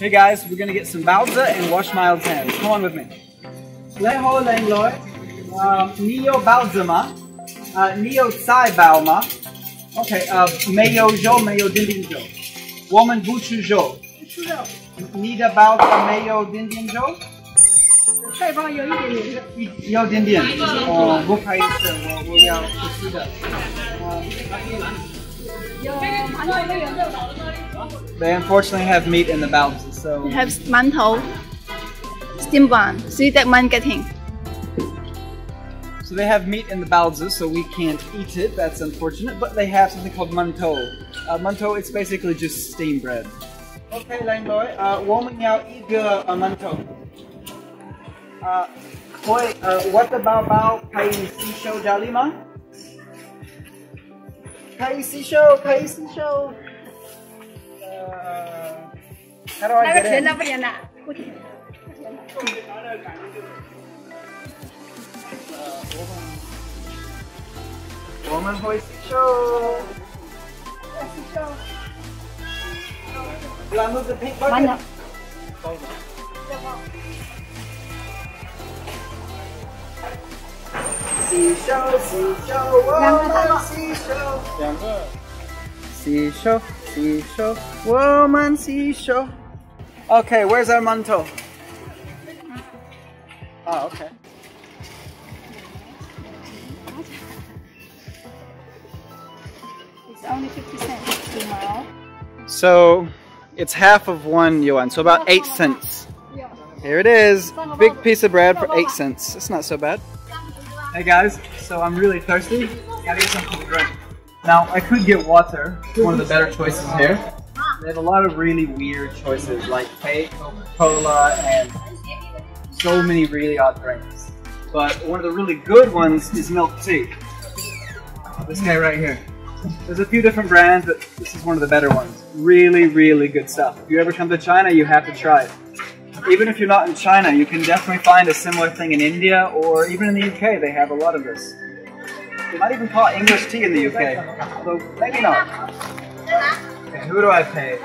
Hey guys, we're gonna get some baozi and wash Miles' hands. Come on with me. Le ho lei Leho Lengloi, um, Neo ma, uh, Neo Tsai Baoma, okay, uh, Mayo Jo, Mayo Dindin Jo, Woman Buchu Jo, Nida Bowza Mayo Dindin Jo. Oh, they unfortunately have meat in the balance. so We have mantou, steamed one, sweet egg marketing. so they have meat in the baozi, so we can't eat it. That's unfortunate. But they have something called mantou. Uh, mantou, it's basically just steamed bread. Okay, Lang Boy, uh, 我们要一个 uh, mantou. Uh, 会呃，我的宝宝可以吸收家里吗？可以吸 那个甜的不甜的不甜不甜的我们会洗手要然后是我们两个洗手。洗手我们 Okay, where's our mantou? Oh, okay. It's only 50 cents mile. So it's half of one yuan, so about eight cents. Here it is, big piece of bread for eight cents. It's not so bad. Hey guys, so I'm really thirsty. Gotta get something to drink. Now I could get water, one of the better choices here. They have a lot of really weird choices like fake Coca-Cola and so many really odd drinks. But one of the really good ones is milk tea. This guy right here. There's a few different brands, but this is one of the better ones. Really, really good stuff. If you ever come to China, you have to try it. Even if you're not in China, you can definitely find a similar thing in India or even in the UK. They have a lot of this. They might even call it English tea in the UK, although maybe not. Okay, who do I pay?